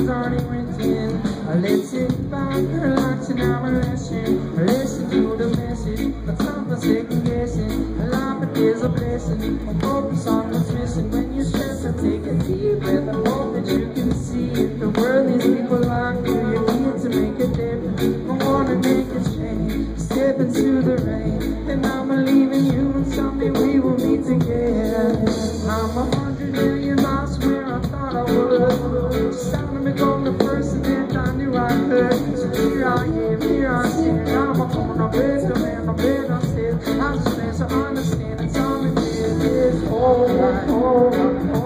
was already written. I listened back her and now I listen. I listen to the message, but sometimes second guessing. Life is a blessing. I hope the song missing. When you stress, I take a deep breath. I hope that you can see if The world needs people like you. You need to make a difference. I wanna make a change. Step into the rain, and I'ma leave. Understand it's all it is. It's alright.